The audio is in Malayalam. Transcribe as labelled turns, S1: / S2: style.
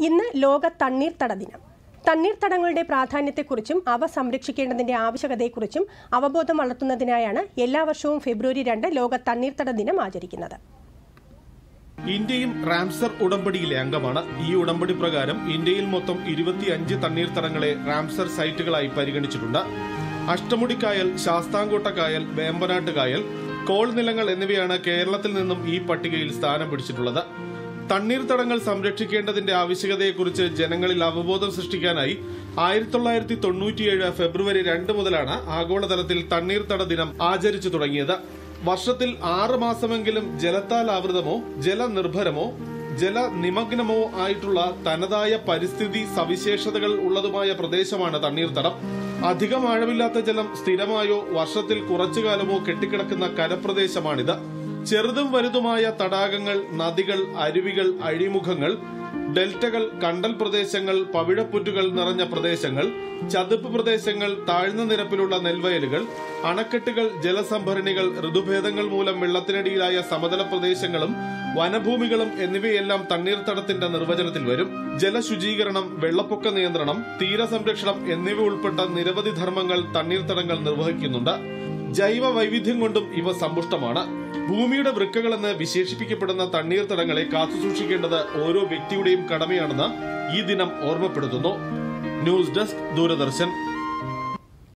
S1: ഇന്ന് ലോക തണ്ണീർത്തട ദിനം. തണ്ണീർത്തടങ്ങളുടെ പ്രാധാന്യത്തെക്കുറിച്ചും അവ സംരക്ഷിക്കേണ്ടതിന്റെ ആവശ്യകതയെക്കുറിച്ചും അവബോധം വളർത്തുന്നതിനായാണ് എല്ലാ വർഷവും ഫെബ്രുവരി രണ്ട് ലോക തണ്ണീർത്തട ദിനം ആചരിക്കുന്നത്.
S2: ഇന്ത്യയും റാംസർ ഉടമ്പടിയിലെ അംഗമാണ്. ഈ ഉടമ്പടി പ്രകാരം ഇന്ത്യയിൽ മൊത്തം ഇരുപത്തിയഞ്ച് തണ്ണീർത്തടങ്ങളെ റാംസർ സൈറ്റുകളായി പരിഗണിച്ചിട്ടുണ്ട്. അഷ്ടമുടിക്കായൽ ശാസ്താംകോട്ട കായൽ വേമ്പനാട്ട് കായൽ കോൾ നിലങ്ങൾ എന്നിവയാണ് കേരളത്തിൽ നിന്നും ഈ പട്ടികയിൽ സ്ഥാനം പിടിച്ചിട്ടുള്ളത്. തണ്ണീർത്തടങ്ങൾ സംരക്ഷിക്കേണ്ടതിന്റെ ആവശ്യകതയെക്കുറിച്ച് ജനങ്ങളിൽ അവബോധം സൃഷ്ടിക്കാനായി ആയിരത്തി തൊള്ളായിരത്തി തൊണ്ണൂറ്റിയേഴ് ഫെബ്രുവരി രണ്ട് മുതലാണ് ആഗോളതലത്തിൽ തണ്ണീർത്തട ദിനം ആചരിച്ചു തുടങ്ങിയത്. വർഷത്തിൽ ആറ് മാസമെങ്കിലും ജലത്താൽ ആവൃതമോ ജലനിർഭരമോ ജലനിമഗ്നമോ ആയിട്ടുള്ള തനതായ പരിസ്ഥിതി സവിശേഷതകൾ ഉള്ളതുമായ പ്രദേശമാണ് തണ്ണീർത്തടം. അധികം ആഴമില്ലാത്ത ജലം സ്ഥിരമായോ വർഷത്തിൽ കുറച്ചു കാലമോ കെട്ടിക്കിടക്കുന്ന കരപ്രദേശമാണിത്. ചെറുതും വലുതുമായ തടാകങ്ങൾ നദികൾ അരുവികൾ അഴിമുഖങ്ങൾ ഡെൽറ്റകൾ കണ്ടൽ പ്രദേശങ്ങൾ പവിഴപ്പുറ്റുകൾ നിറഞ്ഞ പ്രദേശങ്ങൾ ചതുപ്പ് പ്രദേശങ്ങൾ താഴ്ന്ന നിരപ്പിലുള്ള നെൽവയലുകൾ അണക്കെട്ടുകൾ ജലസംഭരണികൾ ഋതുഭേദങ്ങൾ മൂലം വെള്ളത്തിനടിയിലായ സമതല പ്രദേശങ്ങളും വനഭൂമികളും എന്നിവയെല്ലാം തണ്ണീർത്തടത്തിന്റെ നിർവചനത്തിൽ വരും. ജലശുചീകരണം വെള്ളപ്പൊക്ക നിയന്ത്രണം തീരസംരക്ഷണം എന്നിവ ഉൾപ്പെട്ട നിരവധി ധർമ്മങ്ങൾ തണ്ണീർത്തടങ്ങൾ നിർവഹിക്കുന്നുണ്ട്. ജൈവ വൈവിധ്യം കൊണ്ടും ഇവ സമ്പുഷ്ടമാണ്. ഭൂമിയുടെ വൃക്കകളെന്ന് വിശേഷിപ്പിക്കപ്പെടുന്ന തണ്ണീർത്തടങ്ങളെ കാത്തുസൂക്ഷിക്കേണ്ടത് ഓരോ വ്യക്തിയുടെയും കടമയാണെന്ന് ഈ ദിനം ഓർമ്മപ്പെടുത്തുന്നു. News desk Doordarshan.